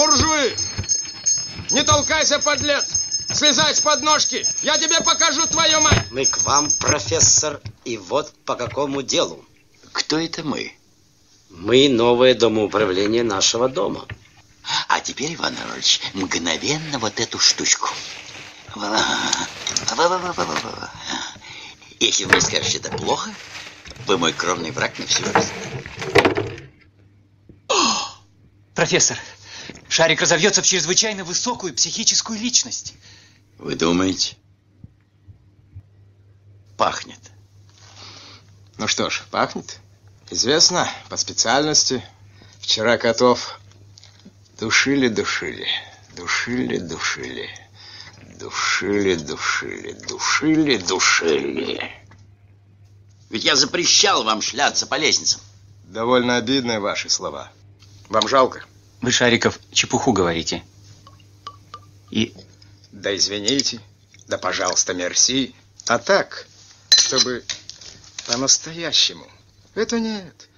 Буржуи! Не толкайся, подлец! Слезай с подножки! Я тебе покажу твою мать! Мы к вам, профессор, и вот по какому делу. Кто это мы? Мы новое домоуправление нашего дома. А теперь, Иван Иванович, мгновенно вот эту штучку. Если вы скажете, это плохо, вы мой кровный враг на всю жизнь. Профессор, шарик разовьется в чрезвычайно высокую психическую личность. Вы думаете? Пахнет. Ну что ж, пахнет. Известно, по специальности. Вчера котов душили, душили, душили, душили, душили, душили, душили, душили. Ведь я запрещал вам шляться по лестницам. Довольно обидные ваши слова. Вам жалко? Вы, Шариков, чепуху говорите. И... Да извините, да пожалуйста, мерси. А так, чтобы по-настоящему. Это нет.